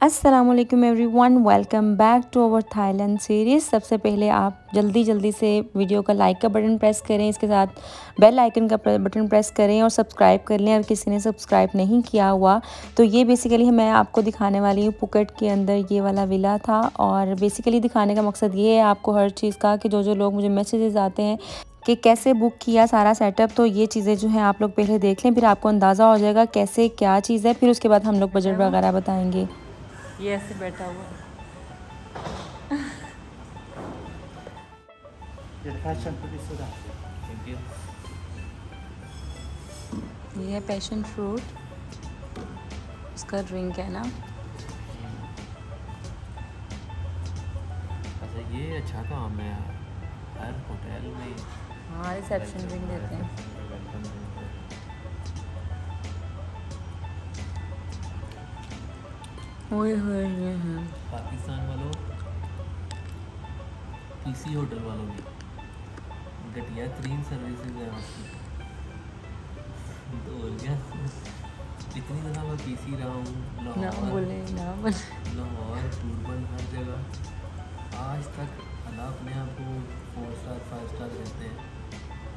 Aslam everyone welcome back to our Thailand series सबसे पहले आप जल्दी जल्दी से वीडियो का लाइक का बटन प्रेस करें। इसके साथ बेल आइकन का बटन प्रेस करें और सब्सक्राइब कर लें। अगर किसी ने सब्सक्राइब नहीं किया हुआ तो ये बेसिकली मैं आपको दिखाने वाली हूँ पुकेट के अंदर ये वाला विला था। और बेसिकली दिखाने का मकसद ये है आपको हर चीज़ का कि जो जो लोग मुझे मैसेजेस आते हैं कि कैसे बुक किया सारा सेटअप तो ये चीज़ें जो हैं आप लोग पहले देख लें, फिर आपको अंदाज़ा हो जाएगा कैसे क्या चीज़ है, फिर उसके बाद हम लोग बजट वगैरह बताएँगे। ये ऐसे बैठा हुआ ये है पैशन फ्रूट उसका ड्रिंक है ना। अच्छा ये अच्छा काम है हर होटल में हाँ रिसेप्शन ड्रिंक देते हैं। ओए होए ये हैं पाकिस्तान वालों किसी होटल वालों की घटिया तरीन सर्विसेज़ है आपकी तो हो गया इतनी दफ़ा मैं पीसी रहा हूँ लाहौर। बोले लाहौर टूरबन हर जगह। आज तक अल्लाह अपने आप को फोर स्टार फाइव स्टार देते हैं।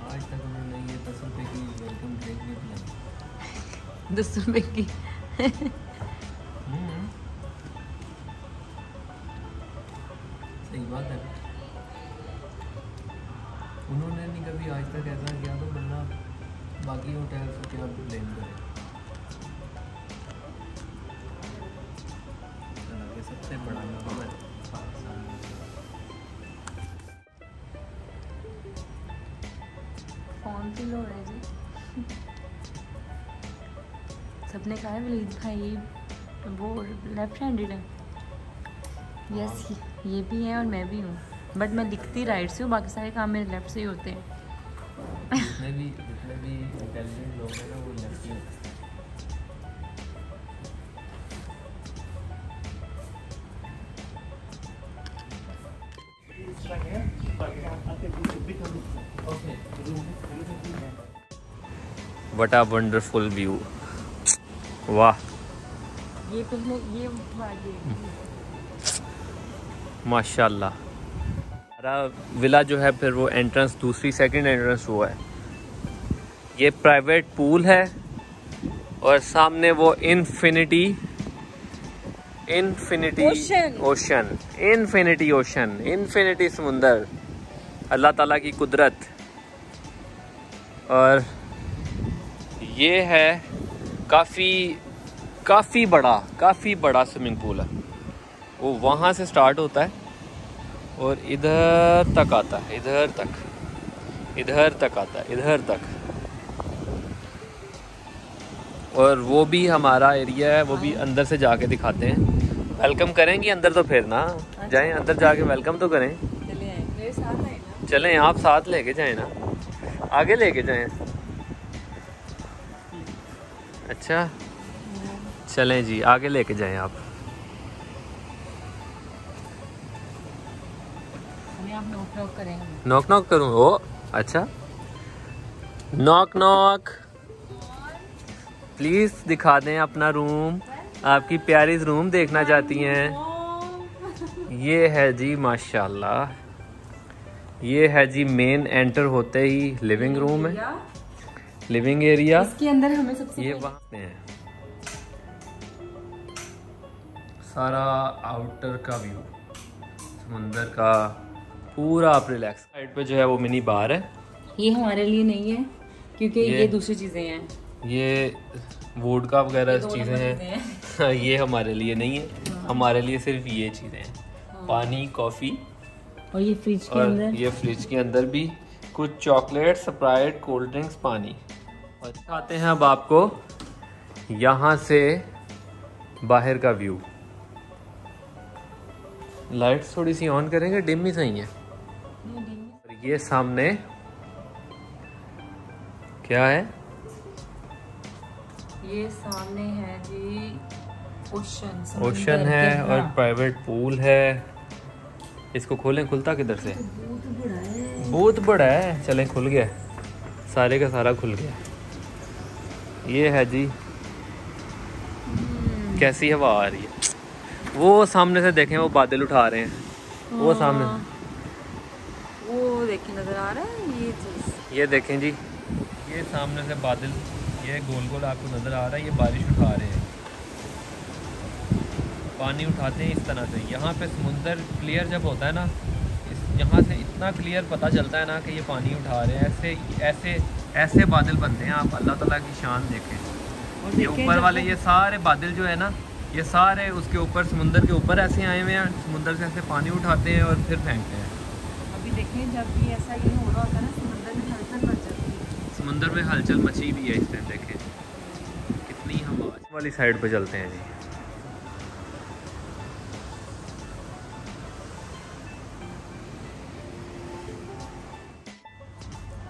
आज तक उन्होंने ये दस रुपये की वेलकम ड्रिंक नहीं पिलाई। दस रुपए की। सही बात है। उन्होंने नहीं कभी आज तक ऐसा किया तो बंदा बाकी होटल से क्या ब्लेम करे। सबसे बड़ा नंबर है पाकिस्तान में। कौन सी लो है जी? सबने कहा है वलीद भाई, वो लेफ़्ट हैंडेड है। यस ये भी है और मैं भी हूँ। बट मैं दिखती राइट से हूँ बाकी सारे काम मेरे लेफ़्ट से ही होते हैं। जितने भी जितने भी इंटेलिजेंट लोग हैं ना वो होते हैं। वट आ वंडरफुल व्यू वाह। ये पहले ये। माशाल्लाह। हमारा विला जो है फिर वो एंट्रेंस दूसरी सेकंड एंट्रेंस हुआ है। ये प्राइवेट पूल है और सामने वो infinity infinity ocean infinity ocean infinity समुंदर। अल्लाह ताला की कुदरत। और ये है काफ़ी काफ़ी बड़ा काफ़ी बड़ा स्विमिंग पूल है। वो वहाँ से स्टार्ट होता है और इधर तक आता है इधर तक इधर तक आता है इधर तक। और वो भी हमारा एरिया है वो भी अंदर से जाके दिखाते हैं। वेलकम करेंगे अंदर तो फिर ना। जाएँ अंदर जाके वेलकम तो करें। चले आप साथ लेके जाएँ ना। आगे लेके जाएँ। अच्छा। चलें जी आगे लेके जाएँ आप। नोक नोक करेंगे। नॉक नॉक करूँ? ओ अच्छा। नॉक नॉक प्लीज़ दिखा दें अपना रूम आपकी प्यारी रूम देखना चाहती हैं। ये है जी माशाल्लाह। ये है जी मेन एंटर होते ही लिविंग रूम है। लिविंग एरिया इसके अंदर हमें सबसे ये वहाँ है। सारा आउटर का व्यू समुंदर का पूरा आप रिलैक्स साइड पे जो है वो मिनी बार है। ये हमारे लिए नहीं है क्योंकि ये, ये- दूसरी चीज़ें हैं। ये वोडका वगैरह चीज़ें नंबर हैं। ये हमारे लिए नहीं है। हमारे लिए सिर्फ़ ये चीज़ें हैं। पानी कॉफ़ी और ये फ्रिज के अंदर? ये फ्रिज के अंदर भी कुछ चॉकलेट स्प्राइट कोल्ड ड्रिंक्स पानी। और दिखाते हैं अब आपको यहाँ से बाहर का व्यू लाइट्स थोड़ी सी ऑन करेंगे डिम ही सही है। ये सामने क्या है? ये सामने है जी ओशन ओशन है और प्राइवेट पूल है। इसको खोलें खुलता किधर से? बहुत बड़ा है। बहुत बड़ा है। चलें खुल गया। सारे का सारा खुल गया। ये है जी। कैसी हवा आ रही है। वो सामने से देखें वो बादल उठा रहे हैं। वो सामने। हाँ। देखिए नज़र आ रहा है ये चीज़? ये देखें जी। ये सामने से बादल ये गोल गोल आपको नज़र आ रहा है ये बारिश उठा रहे हैं। पानी उठाते हैं इस तरह से। यहाँ पे समुंदर क्लियर जब होता है ना इस यहाँ से इतना क्लियर पता चलता है ना कि ये पानी उठा रहे हैं। ऐसे ऐसे ऐसे बादल बनते हैं आप। अल्लाह ताला की शान देखें। और ये ऊपर वाले ये सारे बादल जो है ना ये सारे उसके ऊपर समुंदर के ऊपर ऐसे आए हुए हैं समुंदर से ऐसे पानी उठाते हैं और फिर फेंकते हैं। देखें जब भी ऐसा ये हो रहा होता है ना समंदर में हलचल मच जाती है। समुंदर में हलचल मची भी है इस टाइम देखें। कितनी हवा वाली साइड पे चलते हैं जी।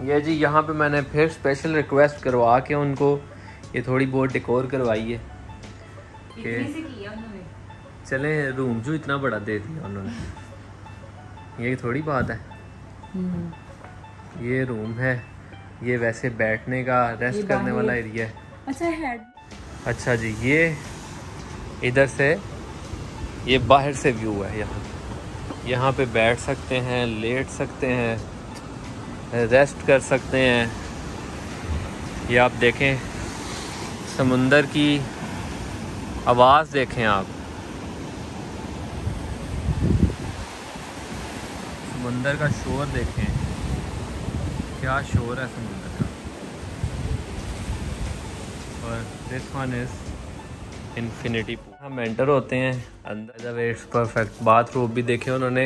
ये जी यहाँ पे मैंने फिर स्पेशल रिक्वेस्ट करवा के उनको ये थोड़ी बहुत डेकोर करवाई है। इतने से किया उन्होंने? चलें रूम जो इतना बड़ा दे दिया उन्होंने। ये थोड़ी बात है। ये रूम है। ये वैसे बैठने का रेस्ट करने वाला एरिया है। अच्छा हेड। अच्छा जी ये इधर से ये बाहर से व्यू है यहाँ। यहाँ पे बैठ सकते हैं लेट सकते हैं रेस्ट कर सकते हैं। ये आप देखें समुंदर की आवाज़ देखें आप। समुंदर का शोर देखें। क्या शोर है समुंदर का? और दिस वन इज़ इन्फिनिटी हम एंटर होते हैं अंदर इट्स परफेक्ट बाथरूम भी देखे उन्होंने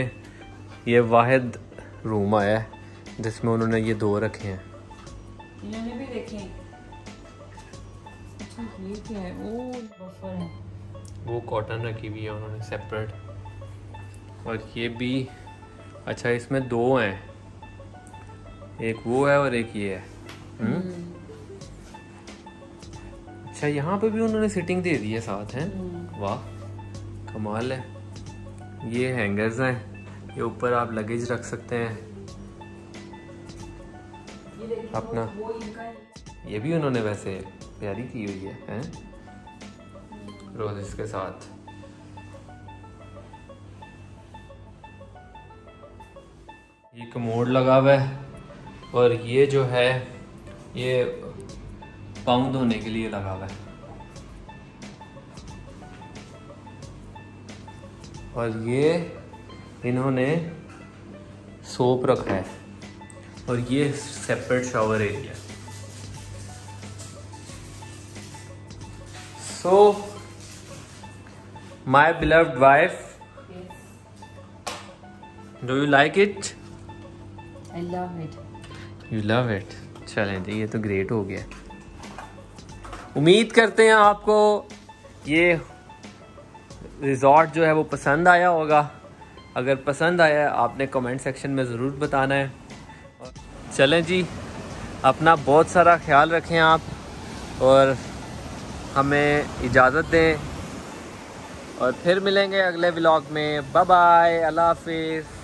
ये वाहिद रूम आया है जिसमें उन्होंने ये दो रखे हैं। इन्होंने भी देखे अच्छा ये क्या है? ओ बफर है। वो कॉटन रखी हुई है उन्होंने सेपरेट और ये भी अच्छा इसमें दो हैं। एक वो है और एक ये है। हम्म? अच्छा यहाँ पे भी उन्होंने सिटिंग दे दी है साथ हैं? वाह कमाल है। ये हैंगर्स हैं। ये ऊपर आप लगेज रख सकते हैं। अपना। ये भी उन्होंने वैसे प्यारी की हुई है हैं? रोजेस के साथ। ये कमोड लगा हुआ है और ये जो है ये पाउंड धोने के लिए लगा हुआ है। और ये इन्होंने सोप रखा है और ये separate shower area so my beloved wife do you like it I love it you love it चलें ये तो ग्रेट हो गया। उम्मीद करते हैं आपको ये रिजॉर्ट जो है वो पसंद आया होगा। अगर पसंद आया है, आपने कमेंट सेक्शन में ज़रूर बताना है। चलें जी अपना बहुत सारा ख्याल रखें आप और हमें इजाज़त दें। और फिर मिलेंगे अगले व्लॉग में। बाय बाय अल्लाह हाफिज़।